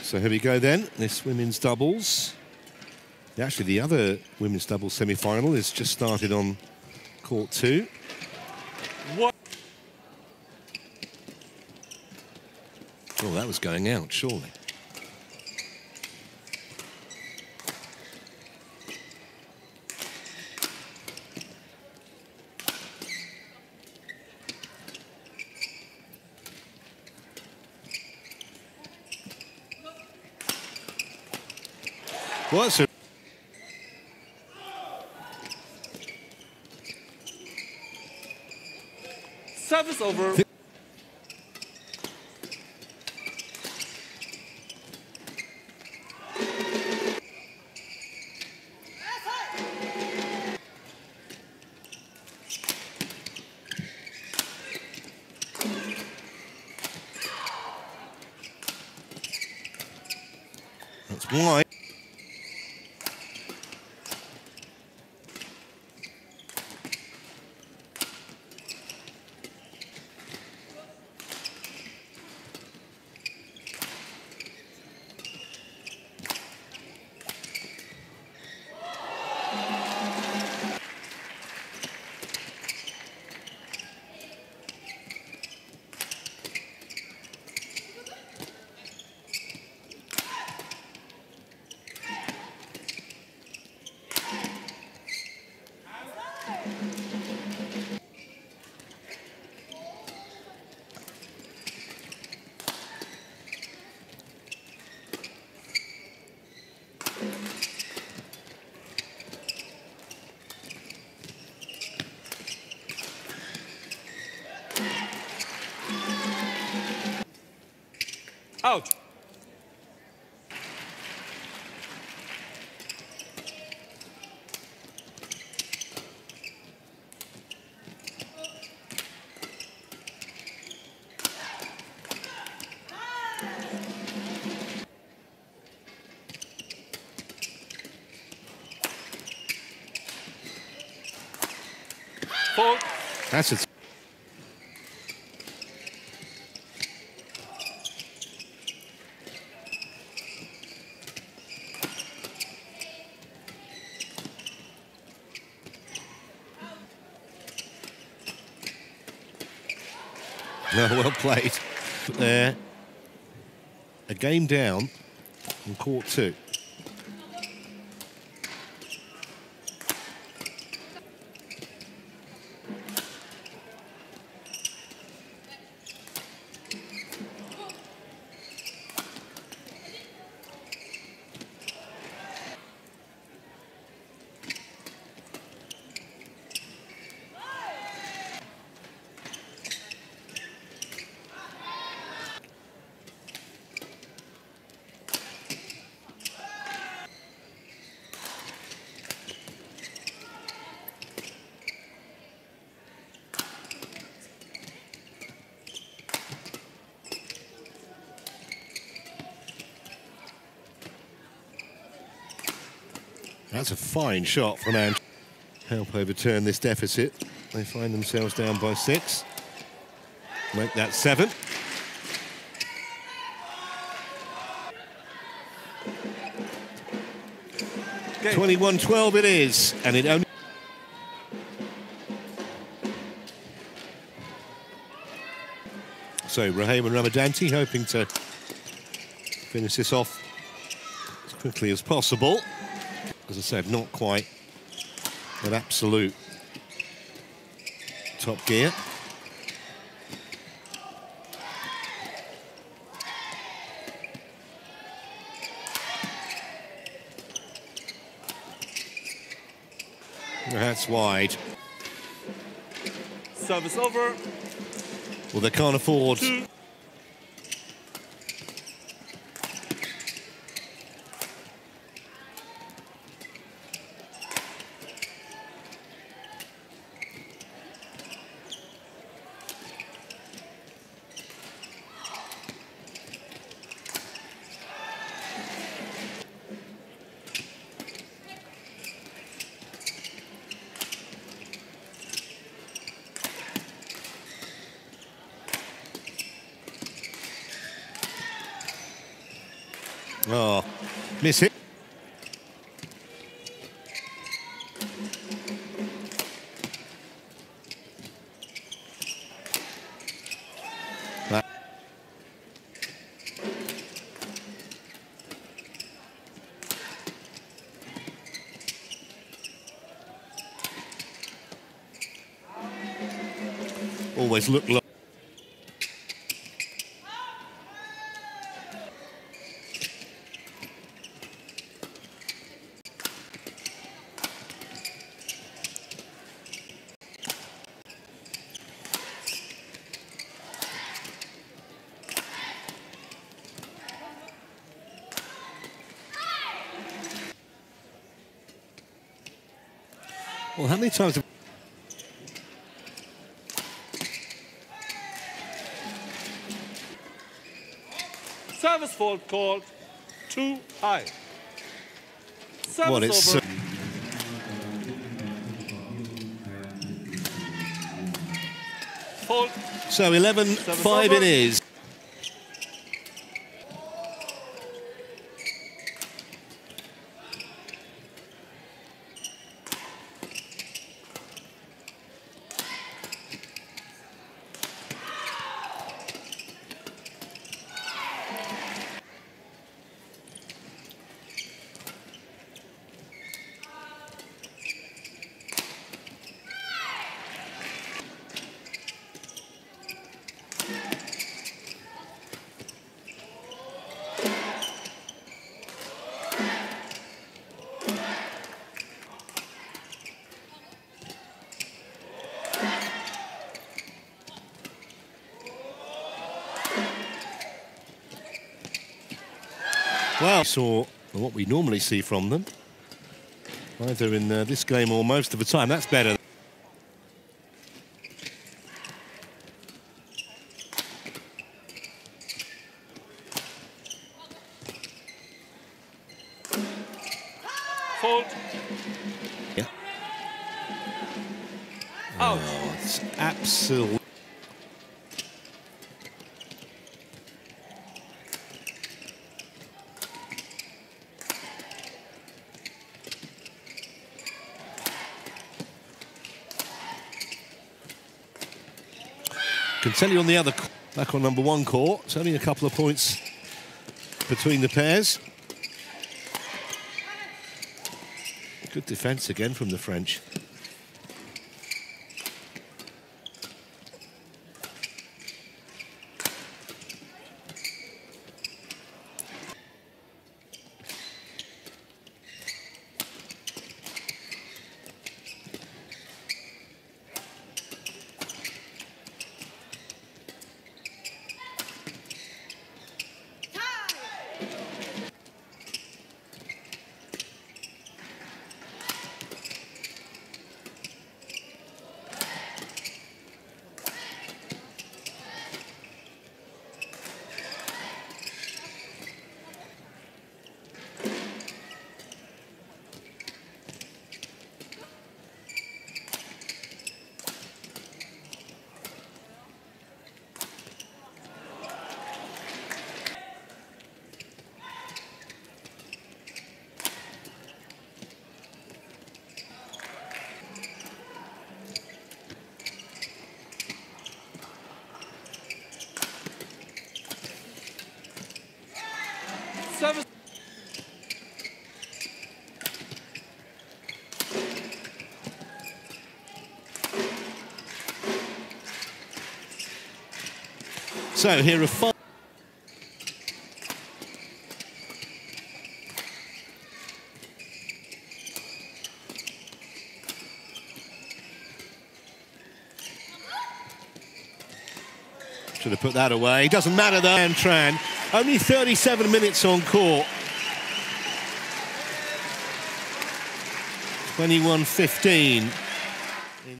So here we go then, this women's doubles. Actually, the other women's doubles semi-final is just started on court two. What? Oh, that was going out, surely. What's it? Service over. That's why. Out. That's it. No, well played. There. A game down in court two. That's a fine shot from Ant. Help overturn this deficit. They find themselves down by six. Make that seven. Game. 21-12 it is, and it only... So Rahayu and Ramadhanti hoping to finish this off as quickly as possible. As I said, not quite an absolute top gear. That's wide. Service over. Well, they can't afford. Two. Miss it. Always look low. Well, how many times have Service fault called. Too high. Service Well, it's, over. so 11 5 over. it is. Well, saw what we normally see from them, either in uh, this game or most of the time. That's better. Fault. Yeah. Out. Oh, it's absolute. Can tell you on the other, back on number one court, it's only a couple of points between the pairs. Good defence again from the French. So here are five. Should have put that away. Doesn't matter though, and Tran. Only 37 minutes on court. 21-15.